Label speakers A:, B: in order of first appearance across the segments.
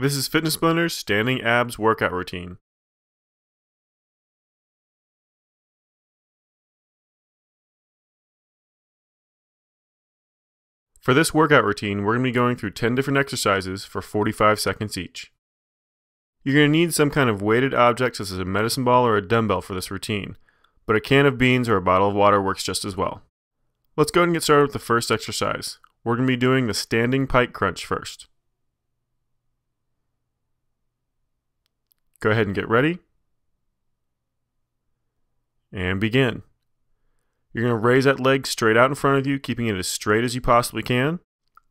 A: This is Fitness Blender's standing abs workout routine. For this workout routine, we're going to be going through 10 different exercises for 45 seconds each. You're going to need some kind of weighted object such as a medicine ball or a dumbbell for this routine, but a can of beans or a bottle of water works just as well. Let's go ahead and get started with the first exercise. We're going to be doing the standing pike crunch first. Go ahead and get ready. And begin. You're going to raise that leg straight out in front of you, keeping it as straight as you possibly can.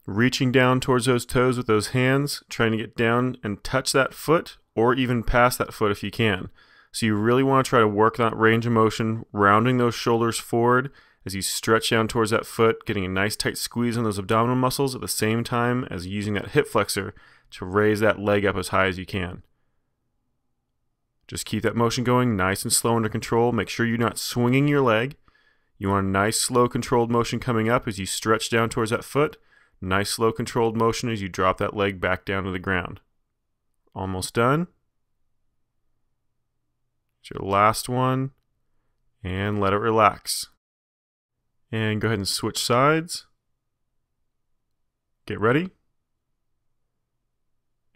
A: Reaching down towards those toes with those hands, trying to get down and touch that foot or even past that foot if you can. So you really want to try to work that range of motion, rounding those shoulders forward as you stretch down towards that foot, getting a nice tight squeeze on those abdominal muscles at the same time as using that hip flexor to raise that leg up as high as you can. Just keep that motion going nice and slow under control. Make sure you're not swinging your leg. You want a nice, slow, controlled motion coming up as you stretch down towards that foot. Nice, slow, controlled motion as you drop that leg back down to the ground. Almost done. It's your last one. And let it relax. And go ahead and switch sides. Get ready.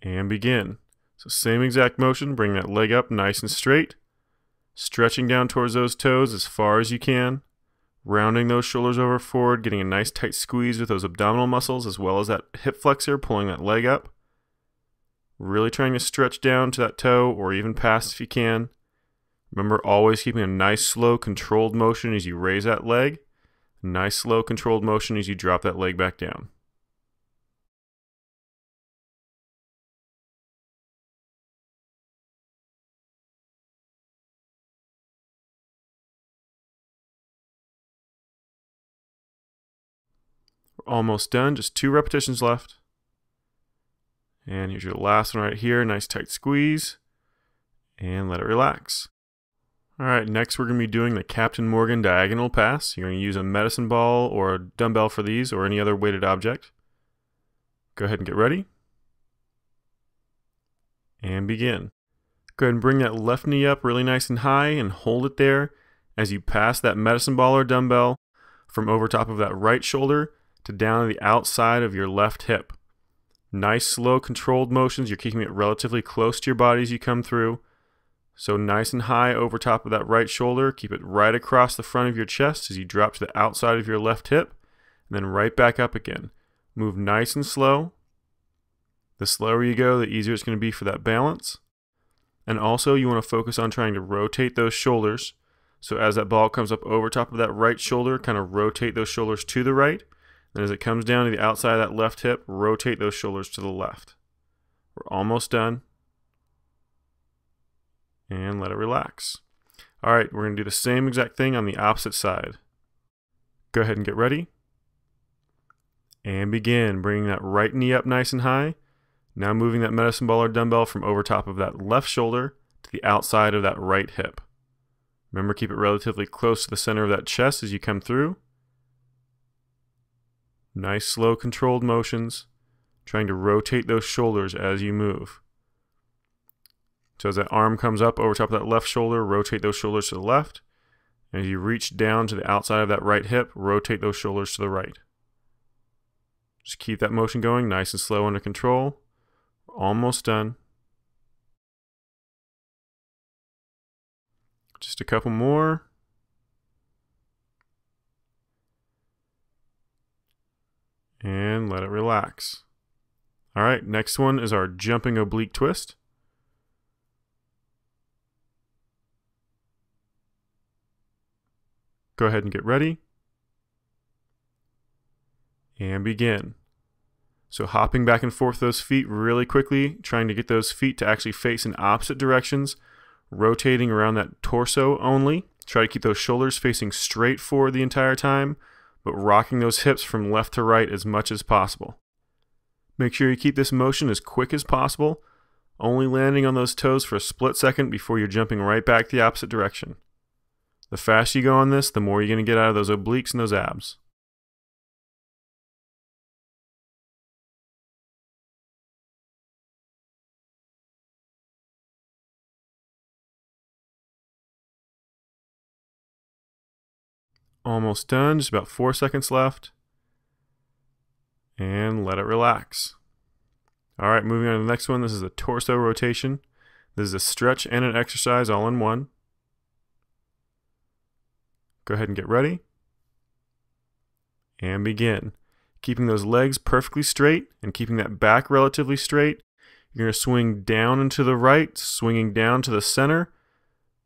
A: And begin. So same exact motion, bring that leg up nice and straight, stretching down towards those toes as far as you can, rounding those shoulders over forward, getting a nice tight squeeze with those abdominal muscles as well as that hip flexor, pulling that leg up. Really trying to stretch down to that toe or even past if you can. Remember, always keeping a nice, slow, controlled motion as you raise that leg. Nice, slow, controlled motion as you drop that leg back down. Almost done, just two repetitions left. And here's your last one right here, nice tight squeeze. And let it relax. All right, next we're going to be doing the Captain Morgan diagonal pass. You're going to use a medicine ball or a dumbbell for these or any other weighted object. Go ahead and get ready. And begin. Go ahead and bring that left knee up really nice and high and hold it there as you pass that medicine ball or dumbbell from over top of that right shoulder to down the outside of your left hip. Nice, slow, controlled motions. You're keeping it relatively close to your body as you come through. So nice and high over top of that right shoulder. Keep it right across the front of your chest as you drop to the outside of your left hip. And then right back up again. Move nice and slow. The slower you go, the easier it's going to be for that balance. And also, you want to focus on trying to rotate those shoulders. So as that ball comes up over top of that right shoulder, kind of rotate those shoulders to the right then as it comes down to the outside of that left hip, rotate those shoulders to the left. We're almost done. And let it relax. All right, we're going to do the same exact thing on the opposite side. Go ahead and get ready. And begin bringing that right knee up nice and high. Now moving that medicine ball or dumbbell from over top of that left shoulder to the outside of that right hip. Remember, keep it relatively close to the center of that chest as you come through. Nice, slow, controlled motions, trying to rotate those shoulders as you move. So as that arm comes up over top of that left shoulder, rotate those shoulders to the left. And as you reach down to the outside of that right hip, rotate those shoulders to the right. Just keep that motion going, nice and slow under control. Almost done. Just a couple more. And let it relax. All right, next one is our jumping oblique twist. Go ahead and get ready. And begin. So hopping back and forth those feet really quickly, trying to get those feet to actually face in opposite directions, rotating around that torso only. Try to keep those shoulders facing straight forward the entire time but rocking those hips from left to right as much as possible. Make sure you keep this motion as quick as possible, only landing on those toes for a split second before you're jumping right back the opposite direction. The faster you go on this, the more you're going to get out of those obliques and those abs. Almost done, just about four seconds left. And let it relax. All right, moving on to the next one. This is a torso rotation. This is a stretch and an exercise all in one. Go ahead and get ready. And begin. Keeping those legs perfectly straight and keeping that back relatively straight. You're going to swing down and to the right, swinging down to the center,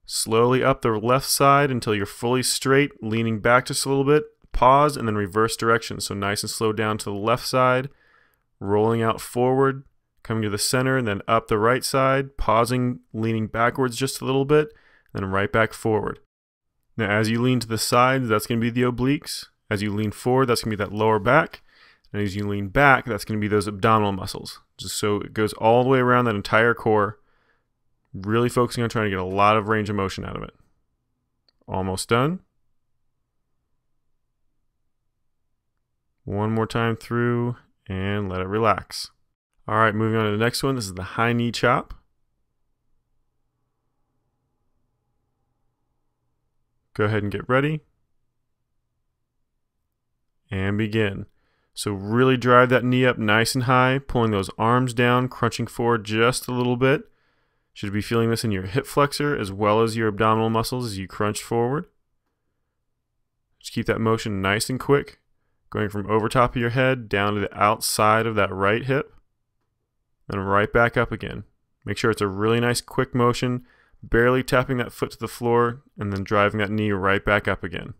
A: slowly up the left side until you're fully straight, leaning back just a little bit, pause, and then reverse direction. So nice and slow down to the left side, rolling out forward, coming to the center, and then up the right side, pausing, leaning backwards just a little bit, then right back forward. Now, as you lean to the sides, that's going to be the obliques. As you lean forward, that's going to be that lower back. And as you lean back, that's going to be those abdominal muscles. Just so it goes all the way around that entire core, really focusing on trying to get a lot of range of motion out of it. Almost done. One more time through and let it relax. All right, moving on to the next one. This is the high knee chop. Go ahead and get ready. And begin. So really drive that knee up nice and high, pulling those arms down, crunching forward just a little bit. Should be feeling this in your hip flexor as well as your abdominal muscles as you crunch forward. Just keep that motion nice and quick, going from over top of your head down to the outside of that right hip, and right back up again. Make sure it's a really nice quick motion, barely tapping that foot to the floor, and then driving that knee right back up again.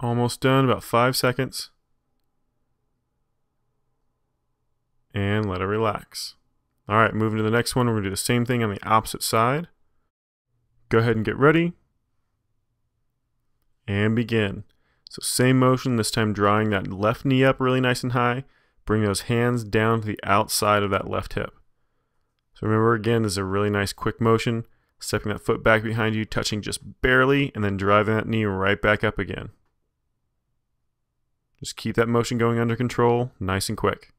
A: Almost done, about five seconds. And let it relax. All right, moving to the next one, we're gonna do the same thing on the opposite side. Go ahead and get ready. And begin. So same motion, this time drawing that left knee up really nice and high. Bring those hands down to the outside of that left hip. So remember again, this is a really nice quick motion. Stepping that foot back behind you, touching just barely, and then driving that knee right back up again. Just keep that motion going under control, nice and quick.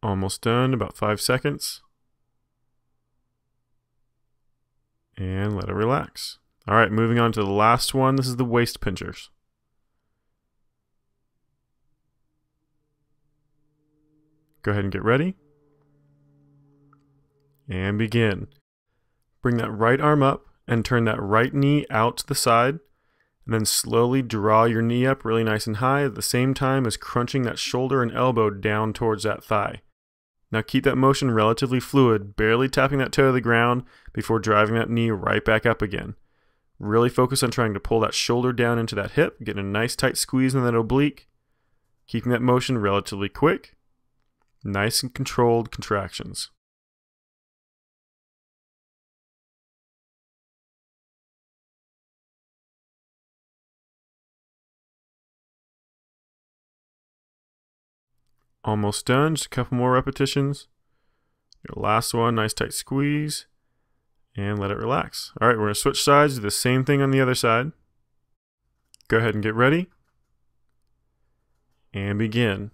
A: Almost done, about five seconds. And let it relax. All right, moving on to the last one. This is the waist pinchers. Go ahead and get ready. And begin. Bring that right arm up and turn that right knee out to the side. And then slowly draw your knee up really nice and high at the same time as crunching that shoulder and elbow down towards that thigh. Now keep that motion relatively fluid, barely tapping that toe to the ground before driving that knee right back up again. Really focus on trying to pull that shoulder down into that hip, get a nice tight squeeze in that oblique, keeping that motion relatively quick, nice and controlled contractions. Almost done, just a couple more repetitions. Your last one, nice tight squeeze, and let it relax. All right, we're gonna switch sides, do the same thing on the other side. Go ahead and get ready. And begin.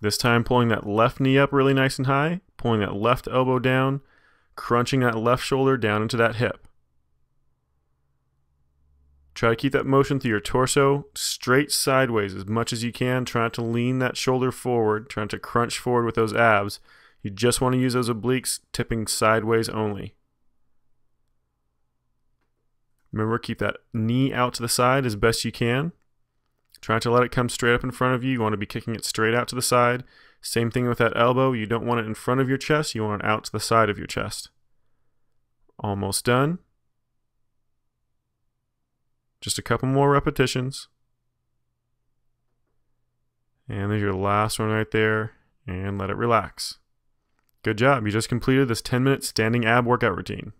A: This time pulling that left knee up really nice and high, pulling that left elbow down, crunching that left shoulder down into that hip. Try to keep that motion through your torso straight sideways as much as you can. Try to lean that shoulder forward, trying to crunch forward with those abs. You just want to use those obliques tipping sideways only. Remember, keep that knee out to the side as best you can. Try to let it come straight up in front of you. You want to be kicking it straight out to the side. Same thing with that elbow. You don't want it in front of your chest. You want it out to the side of your chest. Almost done. Just a couple more repetitions. And there's your last one right there. And let it relax. Good job. You just completed this 10 minute standing ab workout routine.